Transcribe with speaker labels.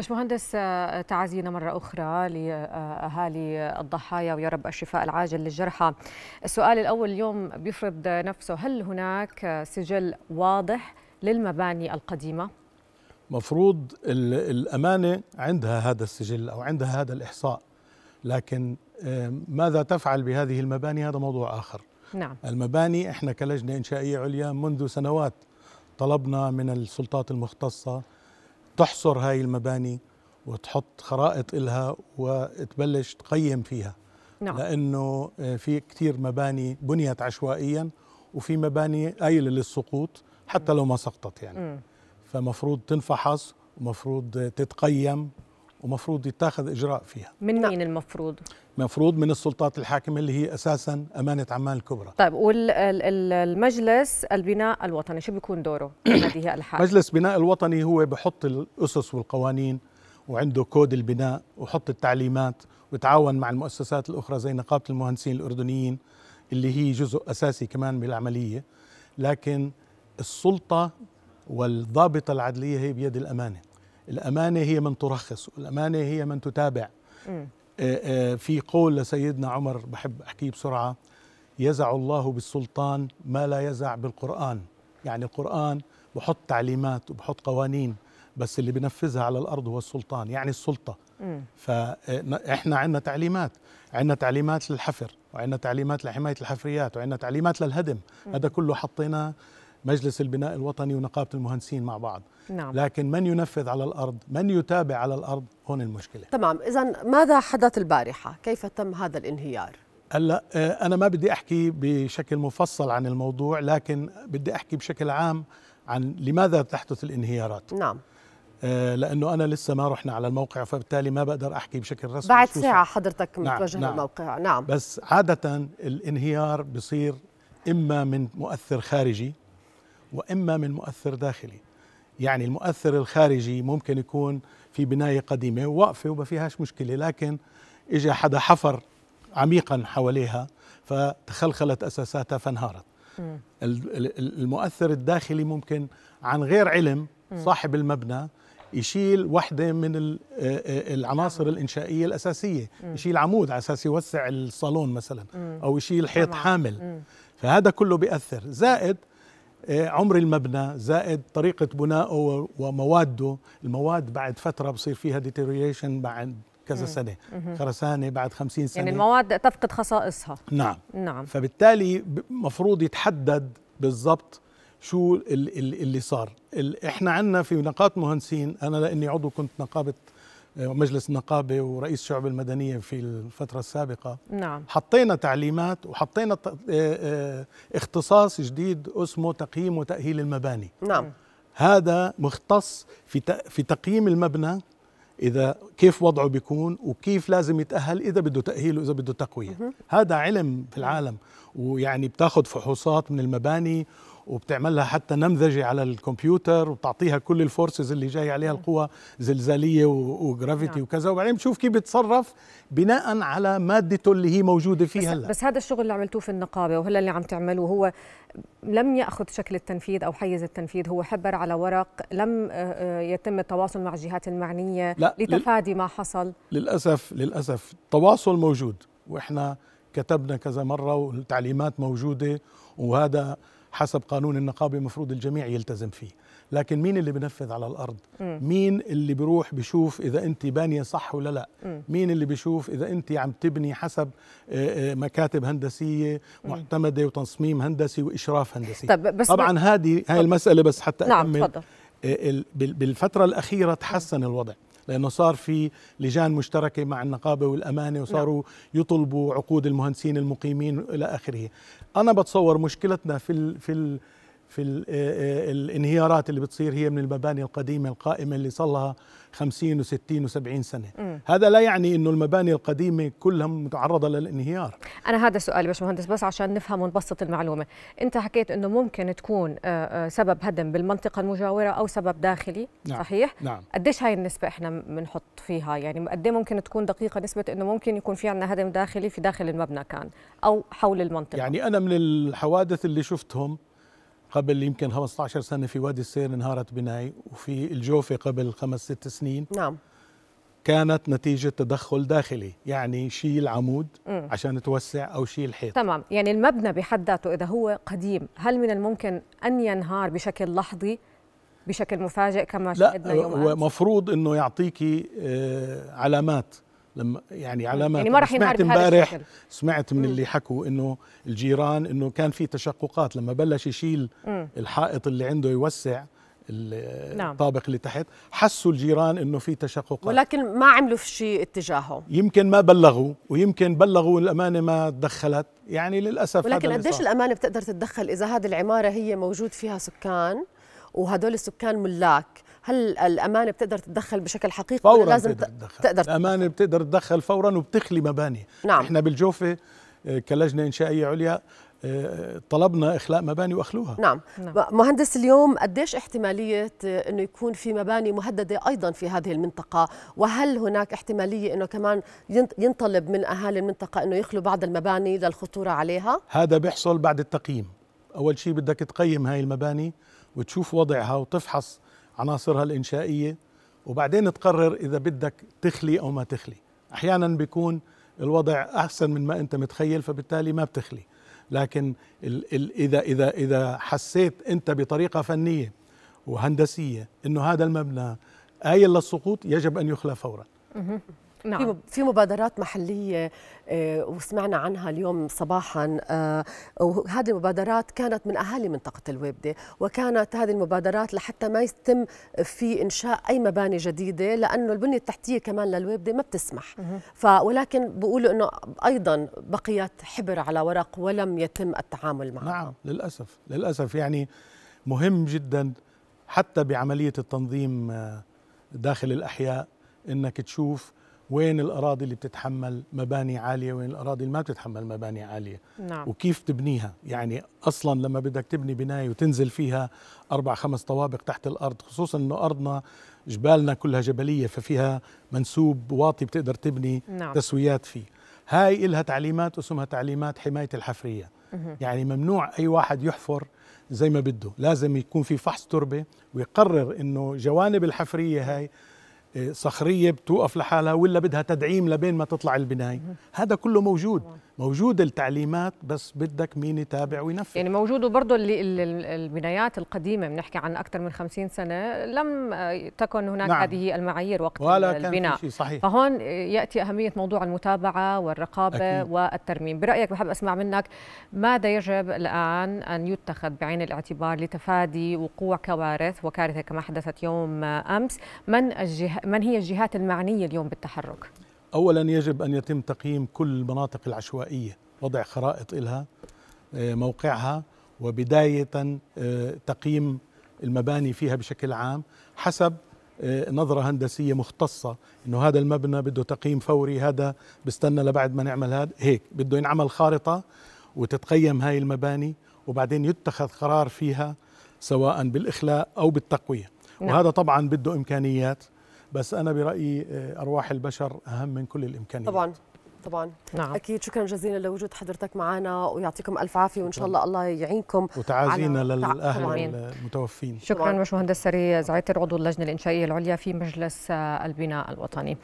Speaker 1: باشمهندس آه، تعازينا مرة أخرى لأهالي الضحايا ويا رب الشفاء العاجل للجرحى السؤال الأول اليوم بيفرض نفسه هل هناك سجل واضح للمباني القديمة؟
Speaker 2: مفروض الأمانة عندها هذا السجل أو عندها هذا الإحصاء لكن ماذا تفعل بهذه المباني هذا موضوع آخر
Speaker 1: نعم.
Speaker 2: المباني إحنا كلجنة إنشائية عليا منذ سنوات طلبنا من السلطات المختصة تحصر هاي المباني وتحط خرائط إلها وتبلش تقيم فيها
Speaker 1: نعم.
Speaker 2: لأنه آه، في كثير مباني بنيت عشوائيا وفي مباني قايلة للسقوط حتى لو ما سقطت يعني م. فمفروض تنفحص ومفروض تتقيم ومفروض يتاخذ إجراء فيها.
Speaker 1: من مين المفروض؟
Speaker 2: مفروض من السلطات الحاكمة اللي هي أساسا أمانة عمان الكبرى
Speaker 1: طيب والمجلس البناء الوطني شو بيكون دوره هذه الحال
Speaker 2: مجلس بناء الوطني هو بحط الأسس والقوانين وعنده كود البناء وحط التعليمات وتعاون مع المؤسسات الأخرى زي نقابة المهندسين الأردنيين اللي هي جزء أساسي كمان بالعملية لكن السلطة والضابطة العدلية هي بيد الأمانة. الأمانة هي من ترخص والأمانة هي من تتابع. آه، آه، في قول لسيدنا عمر بحب أحكيه بسرعة يزع الله بالسلطان ما لا يزع بالقرآن. يعني القرآن بحط تعليمات وبحط قوانين بس اللي بنفذها على الأرض هو السلطان يعني السلطة. فإحنا عندنا تعليمات. عندنا تعليمات للحفر وعندنا تعليمات لحماية الحفريات وعندنا تعليمات للهدم. هذا كله حطيناه مجلس البناء الوطني ونقابة المهندسين مع بعض.
Speaker 1: نعم.
Speaker 2: لكن من ينفذ على الأرض من يتابع على الأرض هون المشكلة.
Speaker 3: تمام. إذا ماذا حدث البارحة؟ كيف تم هذا الانهيار؟
Speaker 2: هلا آه، أنا ما بدي أحكي بشكل مفصل عن الموضوع لكن بدي أحكي بشكل عام عن لماذا تحدث الانهيارات.
Speaker 3: نعم.
Speaker 2: آه، لأنه أنا لسه ما رحنا على الموقع فبالتالي ما بقدر أحكي بشكل رسمي.
Speaker 3: بعد ساعة حضرتك
Speaker 2: نعم
Speaker 3: متوجه نعم. للموقع نعم.
Speaker 2: بس عادة الانهيار بصير إما من مؤثر خارجي وإما من مؤثر داخلي. يعني المؤثر الخارجي ممكن يكون في بناية قديمة واقفة وما فيهاش مشكلة لكن اجى حدا حفر عميقا حواليها فتخلخلت أساساتها فانهارت. المؤثر الداخلي ممكن عن غير علم صاحب المبنى يشيل وحدة من العناصر الإنشائية الأساسية. يشيل عمود على أساس يوسع الصالون مثلا أو يشيل حيط حامل. فهذا كله بيأثر. زائد عمر المبنى زائد طريقة بنائه ومواده. المواد بعد فترة بصير فيها ديتيريشن بعد كذا سنة. خرسانة بعد خمسين سنة.
Speaker 1: يعني المواد تفقد خصائصها.
Speaker 2: نعم.
Speaker 1: نعم.
Speaker 2: فبالتالي مفروض يتحدد بالضبط شو اللي صار. إحنا عندنا في نقابة مهندسين أنا لأني عضو كنت نقابة مجلس النقابه ورئيس الشعب المدنية في الفترة السابقة.
Speaker 1: نعم.
Speaker 2: حطينا تعليمات وحطينا آه، آه، اختصاص جديد اسمه تقييم وتأهيل المباني.
Speaker 3: نعم.
Speaker 2: هذا مختص في في تقييم المبنى إذا كيف وضعه بيكون وكيف لازم يتأهل إذا بده تأهيل وإذا بده تقوية. هذا علم في العالم ويعني بتاخذ فحوصات من المباني وبتعملها حتى نمذجة على الكمبيوتر وبتعطيها كل ال forces اللي جاي عليها القوى زلزالية و gravity نعم. وكذا. وبعدين بتشوف كيف بتصرف بناء على مادته اللي هي موجودة فيها
Speaker 1: بس, هلأ. بس هذا الشغل اللي عملتوه في النقابة وهلا اللي عم تعملوه هو لم يأخذ شكل التنفيذ أو حيز التنفيذ هو حبر على ورق لم آه، آه، يتم التواصل مع الجهات المعنية
Speaker 2: لا
Speaker 1: لتفادي ما حصل.
Speaker 2: للأسف للأسف التواصل موجود وإحنا كتبنا كذا مرة والتعليمات موجودة وهذا حسب قانون النقابة المفروض الجميع يلتزم فيه. لكن مين اللي بنفذ على الأرض؟ م. مين اللي بيروح بيشوف إذا أنت بانية صح ولا لا؟ م. مين اللي بيشوف إذا أنت عم تبني حسب آه، آه، مكاتب هندسية معتمدة وتصميم هندسي وإشراف هندسي؟
Speaker 1: طب بس
Speaker 2: طبعا هذه هاي المسألة بس حتى
Speaker 1: نعم أكمل.
Speaker 2: آه، بالفترة الأخيرة تحسن الوضع. لأنه صار في لجان مشتركة مع النقابة والأمانة وصاروا نعم. يطلبوا عقود المهندسين المقيمين إلى آخره أنا بتصور مشكلتنا في ال في ال في آه، آه، الانهيارات اللي بتصير هي من المباني القديمة القائمة اللي صار لها 50 و60 و70 سنة. م. هذا لا يعني إنه المباني القديمة كلها متعرضة للانهيار.
Speaker 1: أنا هذا سؤالي باشمهندس بس عشان نفهم ونبسط المعلومة. أنت حكيت إنه ممكن تكون آه، سبب هدم بالمنطقة المجاورة أو سبب داخلي
Speaker 2: نعم.
Speaker 1: صحيح؟
Speaker 2: نعم.
Speaker 1: قديش هاي النسبة إحنا بنحط فيها؟ يعني قد إيه ممكن تكون دقيقة نسبة إنه ممكن يكون في عندنا هدم داخلي في داخل المبنى كان أو حول المنطقة؟
Speaker 2: يعني أنا من الحوادث اللي شفتهم قبل يمكن 15 سنة في وادي السير انهارت بناي وفي الجوفة قبل خمس ست سنين.
Speaker 3: نعم.
Speaker 2: كانت نتيجة تدخل داخلي يعني شيل عمود مم. عشان توسع أو شيل حيط.
Speaker 1: تمام. يعني المبنى بحد ذاته إذا هو قديم هل من الممكن أن ينهار بشكل لحظي بشكل مفاجئ كما شاهدنا
Speaker 2: يوم لا هو مفروض أنه يعطيكي آه علامات. لما يعني علامات
Speaker 1: يعني ما راح
Speaker 2: سمعت امبارح سمعت من اللي حكوا إنه الجيران إنه كان في تشققات. لما بلش يشيل مم. الحائط اللي عنده يوسع نعم. الطابق اللي تحت حسوا الجيران إنه في تشققات.
Speaker 3: ولكن ما عملوا في شيء اتجاهه
Speaker 2: يمكن ما بلغوا ويمكن بلغوا الأمانة ما تدخلت يعني للأسف
Speaker 3: ولكن قديش الأمانة بتقدر تتدخل إذا هذه العمارة هي موجود فيها سكان وهدول السكان ملاك. هل الأمانة بتقدر تتدخل بشكل حقيقي
Speaker 2: فورا ولا لازم تقدر تدخل تقدر الأمانة بتقدر تتدخل فورا وبتخلي مباني.
Speaker 3: نعم.
Speaker 2: إحنا بالجوفة آه، كلجنة إنشائية عليا طلبنا إخلاء مباني وأخلوها.
Speaker 3: نعم. نعم. مهندس اليوم قديش احتمالية إنه يكون في مباني مهددة أيضا في هذه المنطقة؟ وهل هناك احتمالية إنه كمان ينطلب من أهالي المنطقة إنه يخلوا بعض المباني للخطورة عليها؟
Speaker 2: هذا بيحصل بعد التقييم. أول شيء بدك تقيم هاي المباني وتشوف وضعها وتفحص عناصرها الإنشائية. وبعدين تقرر إذا بدك تخلي أو ما تخلي. أحيانا بيكون الوضع أحسن من ما أنت متخيل فبالتالي ما بتخلي. لكن ال ال إذا إذا إذا حسيت أنت بطريقة فنية وهندسية إنه هذا المبنى آيل للسقوط يجب أن يخلى فورا.
Speaker 3: نعم. في مبادرات محلية آه، وسمعنا عنها اليوم صباحا آه، وهذه المبادرات كانت من أهالي منطقة الويبدة وكانت هذه المبادرات لحتى ما يتم في إنشاء أي مباني جديدة لأنه البنية التحتية كمان للويبدة ما بتسمح. ف ولكن بيقولوا إنه أيضا بقيت حبر على ورق ولم يتم التعامل معها
Speaker 2: نعم للأسف للأسف يعني مهم جدا حتى بعملية التنظيم آه، داخل الأحياء إنك تشوف وين الأراضي اللي بتتحمل مباني عالية وين الأراضي اللي ما بتتحمل مباني عالية.
Speaker 1: نعم.
Speaker 2: وكيف تبنيها؟ يعني أصلا لما بدك تبني بناية وتنزل فيها أربع خمس طوابق تحت الأرض خصوصا إنه أرضنا جبالنا كلها جبلية ففيها منسوب واطي بتقدر تبني نعم. تسويات فيه. هاي إلها تعليمات اسمها تعليمات حماية الحفرية. يعني ممنوع أي واحد يحفر زي ما بده. لازم يكون في فحص تربة ويقرر إنه جوانب الحفرية هاي صخرية بتوقف لحالها ولا بدها تدعيم لبين ما تطلع البناية. هذا كله موجود. موجود التعليمات بس بدك مين يتابع وينفذ
Speaker 1: يعني موجود وبرضه البنايات القديمة بنحكي عن أكثر من 50 سنة لم تكن هناك نعم. هذه المعايير وقت
Speaker 2: ولا
Speaker 1: البناء
Speaker 2: كان في صحيح.
Speaker 1: فهون يأتي أهمية موضوع المتابعة والرقابة أكيد. والترميم برأيك بحب أسمع منك ماذا يجب الآن أن يتخذ بعين الاعتبار لتفادي وقوع كوارث وكارثة كما حدثت يوم أمس من الجه... من هي الجهات المعنية اليوم بالتحرك
Speaker 2: اولا يجب أن يتم تقييم كل المناطق العشوائية وضع خرائط لها آه، موقعها وبداية آه، تقييم المباني فيها بشكل عام حسب آه، نظرة هندسية مختصة إنه هذا المبنى بده تقييم فوري هذا بستنى لبعد ما نعمل هذا هيك بده ينعمل خارطة وتتقيم هاي المباني وبعدين يتخذ قرار فيها سواء بالإخلاء أو بالتقوية نعم. وهذا طبعا بده إمكانيات بس أنا برأيي آه، أرواح البشر أهم من كل الإمكانيات.
Speaker 3: طبعا طبعا. نعم. أكيد شكرا جزيلا لوجود حضرتك معنا ويعطيكم ألف عافية وإن شاء الله الله يعينكم
Speaker 2: وتعازينا للأهل المتوفين.
Speaker 1: شكرا باشمهندس سري زعيتر عضو اللجنة الإنشائية العليا في مجلس البناء الوطني.